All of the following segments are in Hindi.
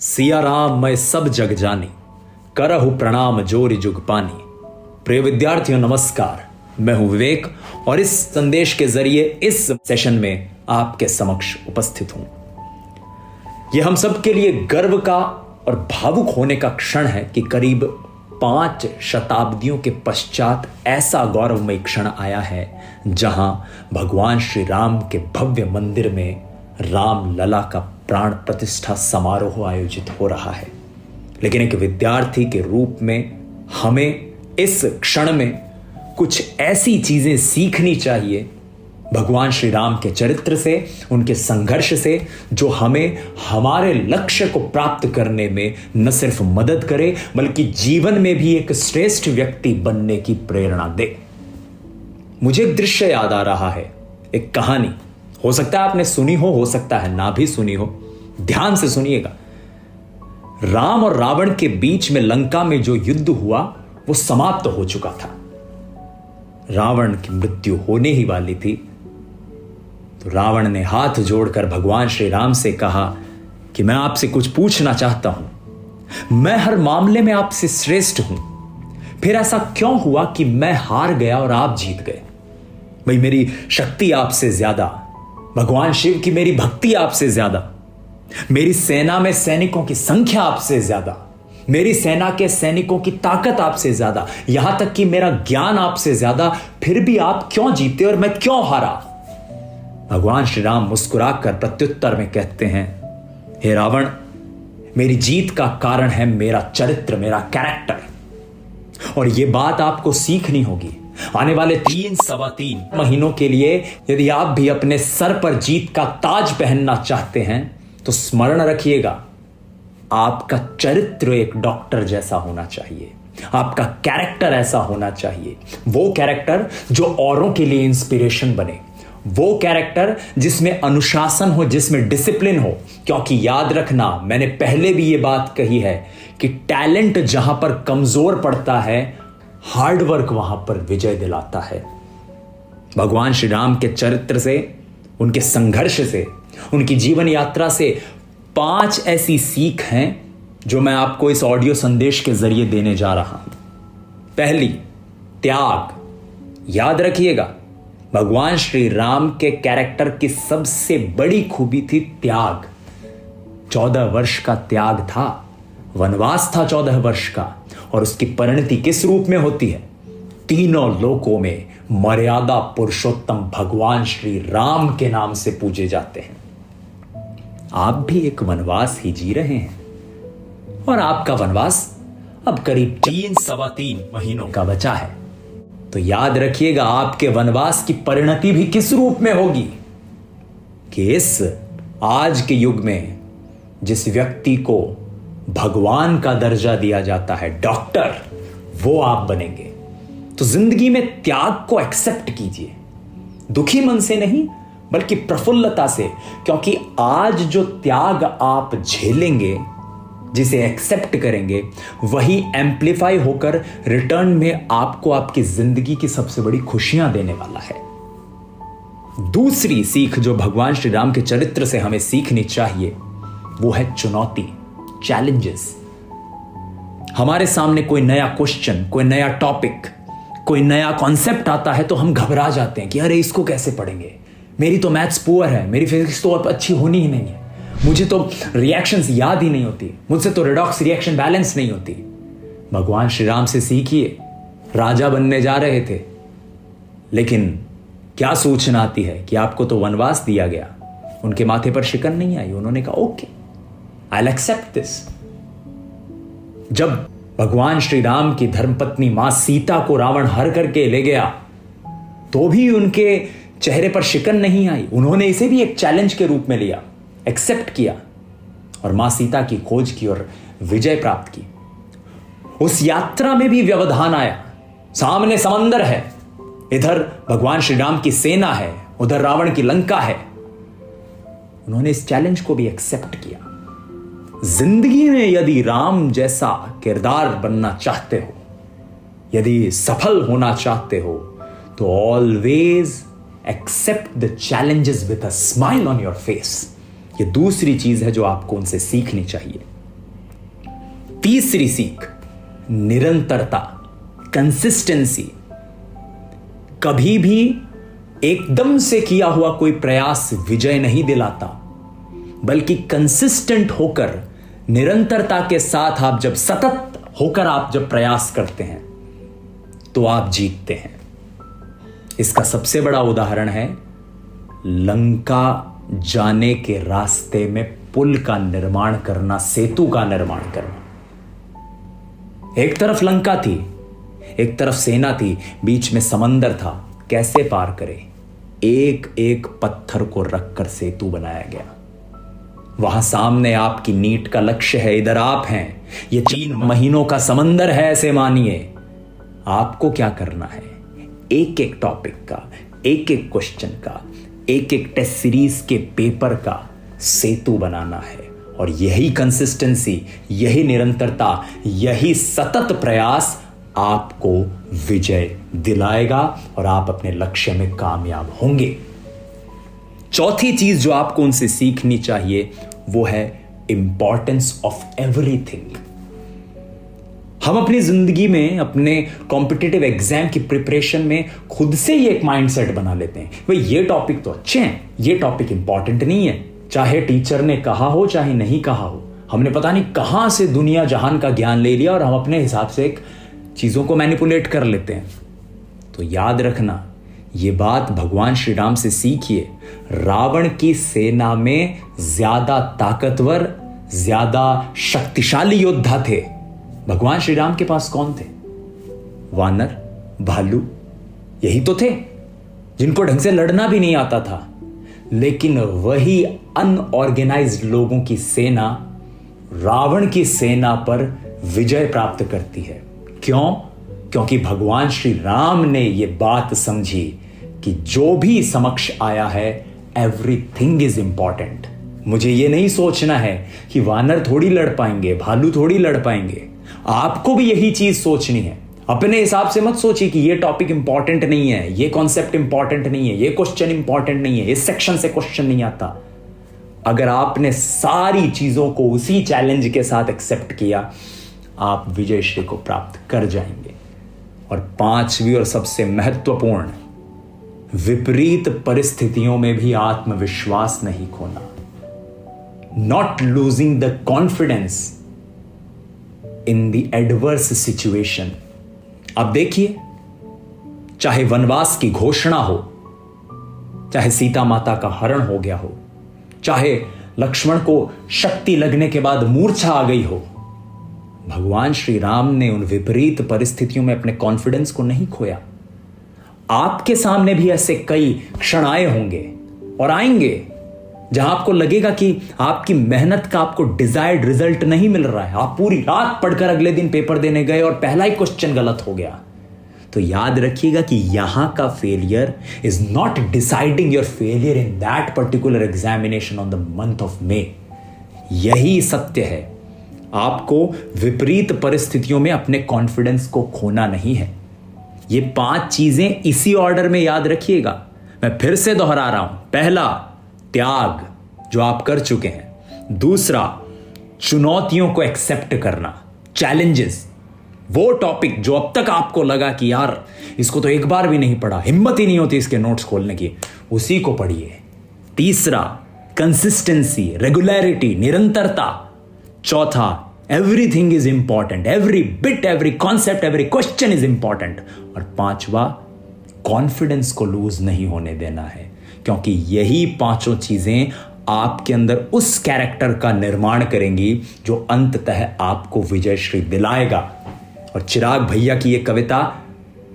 सिया राम, मैं सब जग जानी। करहु प्रणाम, जोरी जुग पानी। प्रिय विद्यार्थियों, नमस्कार। मैं हूँ विवेक और इस संदेश के ज़रिए इस सेशन में आपके समक्ष उपस्थित हूँ। यह हम सबके लिए गर्व का और भावुक होने का क्षण है कि करीब पाँच शताब्दियों के पश्चात ऐसा गौरवमय क्षण आया है, जहाँ भगवान श्री राम के भव्य मंदिर में राम लला का प्राण प्रतिष्ठा समारोह आयोजित हो रहा है। लेकिन एक विद्यार्थी के रूप में हमें इस क्षण में कुछ ऐसी चीज़ें सीखनी चाहिए। भगवान श्री राम के चरित्र से, उनके संघर्ष से, जो हमें हमारे लक्ष्य को प्राप्त करने में न सिर्फ़ मदद करे, बल्कि जीवन में भी एक श्रेष्ठ व्यक्ति बनने की प्रेरणा दे। मुझे एक दृश्य याद आ रहा है, एक कहानी। हो सकता है आपने सुनी हो हो सकता है ना भी सुनी हो। ध्यान से सुनिएगा। राम और रावण के बीच में लंका में जो युद्ध हुआ, वो समाप्त हो चुका था। रावण की मृत्यु होने ही वाली थी। तो रावण ने हाथ जोड़कर भगवान श्री राम से कहा कि मैं आपसे कुछ पूछना चाहता हूँ। मैं हर मामले में आपसे श्रेष्ठ हूँ। फिर ऐसा क्यों हुआ कि मैं हार गया और आप जीत गए? भाई मेरी शक्ति आपसे ज़्यादा, भगवान शिव की मेरी भक्ति आपसे ज़्यादा। मेरी सेना में सैनिकों की संख्या आपसे ज़्यादा। मेरी सेना के सैनिकों की ताकत आपसे ज़्यादा। यहाँ तक कि मेरा ज्ञान आपसे ज़्यादा। फिर भी आप क्यों जीते और मैं क्यों हारा? भगवान श्री राम मुस्कुराकर प्रत्युत्तर में कहते हैं, हे रावण, मेरी जीत का कारण है मेरा चरित्र, मेरा कैरेक्टर और यह बात आपको सीखनी होगी। आने वाले तीन, सवा तीन महीनों के लिए यदि आप भी अपने सर पर जीत का ताज पहनना चाहते हैं तो स्मरण रखिएगा, आपका चरित्र एक डॉक्टर जैसा होना चाहिए। आपका कैरेक्टर ऐसा होना चाहिए। वो कैरेक्टर जो औरों के लिए इंस्पिरेशन बने। वो कैरेक्टर जिसमें अनुशासन हो, जिसमें डिसिप्लिन हो। क्योंकि याद रखना, मैंने पहले भी ये बात कही है कि टैलेंट जहाँ पर कमज़ोर पड़ता है हार्डवर्क वहाँ पर विजय दिलाता है। भगवान श्री राम के चरित्र से, उनके संघर्ष से उनकी जीवन यात्रा से पाँच ऐसी सीख हैं जो मैं आपको इस ऑडियो संदेश के ज़रिए देने जा रहा हूँ। पहली, त्याग। याद रखिएगा, भगवान श्री राम के कैरेक्टर की सबसे बड़ी खूबी थी त्याग। चौदह वर्ष का त्याग था, वनवास था चौदह वर्ष का, और उसकी परिणति किस रूप में होती है? तीनों लोकों में मर्यादा पुरुषोत्तम भगवान श्री राम के नाम से पूजे जाते हैं। आप भी एक वनवास ही जी रहे हैं। और आपका वनवास अब करीब तीन सवा तीन महीनों का बचा है। तो याद रखिएगा आपके वनवास की परिणति भी किस रूप में होगी? कि इस आज के युग में जिस व्यक्ति को भगवान का दर्जा दिया जाता है डॉक्टर वो आप बनेंगे। तो ज़िंदगी में त्याग को एक्सेप्ट कीजिए। दुखी मन से नहीं बल्कि प्रफुल्लता से, क्योंकि आज जो त्याग आप झेलेंगे, जिसे एक्सेप्ट करेंगे, वही एम्पलीफाई होकर रिटर्न में आपको आपकी ज़िंदगी की सबसे बड़ी खुशियाँ देने वाला है। दूसरी सीख जो भगवान श्री राम के चरित्र से हमें सीखनी चाहिए, वो है चुनौती चैलेंजेस हमारे सामने कोई नया क्वेश्चन कोई नया टॉपिक कोई नया कॉन्सेप्ट आता है तो हम घबरा जाते हैं कि अरे इसको कैसे पढ़ेंगे? मेरी तो मैथ्स पुअर है, मेरी फिजिक्स तो अच्छी होनी ही नहीं है। मुझे तो रिएक्शंस याद ही नहीं होती, मुझसे तो रिडॉक्स रिएक्शन बैलेंस नहीं होती। भगवान श्री राम से सीखिए, राजा बनने जा रहे थे। लेकिन क्या सूचना आती है कि आपको तो वनवास दिया गया? उनके माथे पर शिकन नहीं आई, उन्होंने कहा, ओके आई एक्सेप्ट दिस जब भगवान श्री राम की धर्मपत्नी माँ सीता को रावण हर करके ले गया तो भी उनके चेहरे पर शिकन नहीं आई। उन्होंने इसे भी एक चैलेंज के रूप में लिया। एक्सेप्ट किया और माँ सीता की खोज की और विजय प्राप्त की। उस यात्रा में भी व्यवधान आया। सामने समंदर है। इधर भगवान श्री राम की सेना है। उधर रावण की लंका है। उन्होंने इस चैलेंज को भी एक्सेप्ट किया। ज़िंदगी में यदि राम जैसा किरदार बनना चाहते हो, यदि सफल होना चाहते हो तो always accept the challenges with a smile on your face ये दूसरी चीज़ है जो आपको उनसे सीखनी चाहिए। तीसरी सीख, निरंतरता कंसिस्टेंसी कभी भी एकदम से किया हुआ कोई प्रयास विजय नहीं दिलाता, बल्कि कंसिस्टेंट होकर, निरंतरता के साथ आप जब सतत होकर आप जब प्रयास करते हैं तो आप जीतते हैं। इसका सबसे बड़ा उदाहरण है, लंका जाने के रास्ते में पुल का निर्माण करना, सेतु का निर्माण करना। एक तरफ़ लंका थी, एक तरफ़ सेना थी, बीच में समंदर था। कैसे पार करे? एक एक पत्थर को रखकर सेतु बनाया गया। वहाँ सामने आपकी नीट का लक्ष्य है, इधर आप हैं। ये तीन महीनों का समंदर है, ऐसे मानिए। आपको क्या करना है? एक एक टॉपिक का एक एक क्वेश्चन का एक एक टेस्ट सीरीज़ के पेपर का सेतु बनाना है। और यही कंसिस्टेंसी यही निरंतरता, यही सतत प्रयास आपको विजय दिलाएगा और आप अपने लक्ष्य में कामयाब होंगे। चौथी चीज़ जो आपको उनसे सीखनी चाहिए, वो है इंपॉर्टेंस ऑफ़ एवरीथिंग हम अपनी ज़िंदगी में, अपने कॉम्पिटेटिव एग्ज़ाम की प्रिपरेशन में खुद से ही एक माइंडसेट बना लेते हैं। भाई, ये टॉपिक तो अच्छे हैं, ये टॉपिक इंपॉर्टेंट नहीं है। चाहे टीचर ने कहा हो, चाहे नहीं कहा हो। हमने पता नहीं कहाँ से दुनिया जहान का ज्ञान ले लिया और हम अपने हिसाब से एक चीज़ों को मैनिपुलेट कर लेते हैं। तो याद रखना, ये बात भगवान श्री राम से सीखिए। रावण की सेना में ज़्यादा ताकतवर, ज़्यादा शक्तिशाली योद्धा थे। भगवान श्री राम के पास कौन थे? वानर, भालू, यही तो थे, जिनको ढंग से लड़ना भी नहीं आता था। लेकिन वही अनऑर्गेनाइज्ड लोगों की सेना, रावण की सेना पर विजय प्राप्त करती है। क्यों? क्योंकि भगवान श्री राम ने यह बात समझी कि जो भी समक्ष आया है एवरीथिंग इज़ इंपॉर्टेंट मुझे यह नहीं सोचना है कि वानर थोड़ी लड़ पाएँगे, भालू थोड़ी लड़ पाएँगे। आपको भी यही चीज़ सोचनी है। अपने हिसाब से मत सोचिए कि ये टॉपिक इंपॉर्टेंट नहीं है, ये कॉन्सेप्ट इंपॉर्टेंट नहीं है, ये क्वेश्चन इंपॉर्टेंट नहीं है, इस सेक्शन से क्वेश्चन नहीं आता। अगर आपने सारी चीज़ों को उसी चैलेंज के साथ एक्सेप्ट किया, आप विजय श्री को प्राप्त कर जाएँगे। और पांचवी और सबसे महत्वपूर्ण, विपरीत परिस्थितियों में भी आत्मविश्वास नहीं खोना। Not losing the confidence in the adverse situation अब देखिए, चाहे वनवास की घोषणा हो, चाहे सीता माता का हरण हो गया हो, चाहे लक्ष्मण को शक्ति लगने के बाद मूर्छा आ गई हो, भगवान श्री राम ने उन विपरीत परिस्थितियों में अपने कॉन्फिडेंस को नहीं खोया। आपके सामने भी ऐसे कई क्षण आए होंगे और आएँगे। जहाँ आपको लगेगा कि आपकी मेहनत का आपको डिजायर्ड रिज़ल्ट नहीं मिल रहा है। आप पूरी रात पढ़कर अगले दिन पेपर देने गए और पहला ही क्वेश्चन गलत हो गया। तो याद रखिएगा कि यहाँ का failure is not deciding your failure in that particular examination on the month of May यही सत्य है। आपको विपरीत परिस्थितियों में अपने कॉन्फिडेंस को खोना नहीं है। ये पाँच चीज़ें इसी ऑर्डर में याद रखिएगा। मैं फिर से दोहरा रहा हूँ। पहला त्याग जो आप कर चुके हैं। दूसरा, चुनौतियों को एक्सेप्ट करना चैलेंजेस वो टॉपिक जो अब तक आपको लगा कि यार, इसको तो एक बार भी नहीं पढ़ा, हिम्मत ही नहीं होती इसके नोट्स खोलने की, उसी को पढ़िए। तीसरा कंसिस्टेंसी रेगुलरिटी निरंतरता। चौथा everything is important every bit every concept every question is important और पांचवा कॉन्फिडेंस को लूज नहीं होने देना है। क्योंकि यही पाँचों चीज़ें आपके अंदर उस कैरेक्टर का निर्माण करेंगी जो अंततः आपको विजय श्री दिलाएगा। और चिराग भैया की यह कविता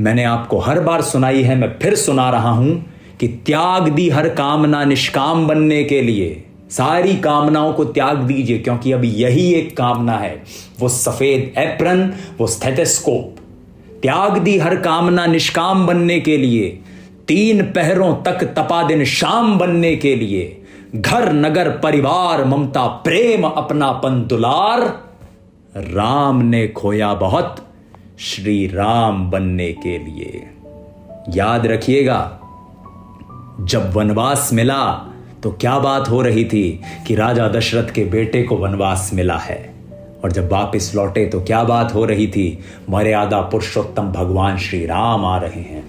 मैंने आपको हर बार सुनाई है, मैं फिर सुना रहा हूँ कि त्याग दी हर कामना निष्काम बनने के लिए। सारी कामनाओं को त्याग दीजिए, क्योंकि अब यही एक कामना है, वो सफ़ेद एप्रन, वो स्थेटेस्कोप त्याग दी हर कामना निष्काम बनने के लिए। तीन पहरों तक तपा दिन शाम बनने के लिए, घर, नगर, परिवार, ममता, प्रेम अपनापन दुलार राम ने खोया बहुत श्री राम बनने के लिए। याद रखिएगा, जब वनवास मिला तो क्या बात हो रही थी कि राजा दशरथ के बेटे को वनवास मिला है। और जब वापस लौटे तो क्या बात हो रही थी, मर्यादा पुरुषोत्तम भगवान श्री राम आ रहे हैं।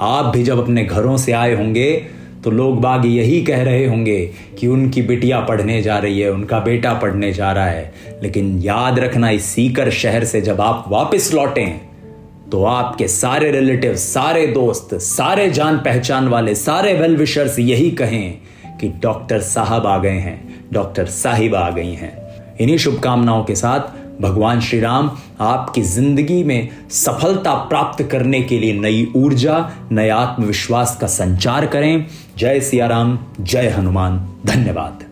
आप भी जब अपने घरों से आए होंगे तो लोग बाग यही कह रहे होंगे कि उनकी बिटिया पढ़ने जा रही है, उनका बेटा पढ़ने जा रहा है। लेकिन याद रखना, इस सीकर शहर से जब आप वापस लौटे तो आपके सारे रिलेटिव, सारे दोस्त, सारे जान पहचान वाले, सारे वेल विशर्स यही कहें कि डॉक्टर साहब आ गए हैं, डॉक्टर साहिब आ गई हैं। इन्हीं शुभकामनाओं के साथ भगवान श्री राम आपकी ज़िंदगी में सफलता प्राप्त करने के लिए नई ऊर्जा नए आत्मविश्वास का संचार करें। जय सियाराम, जय हनुमान। धन्यवाद।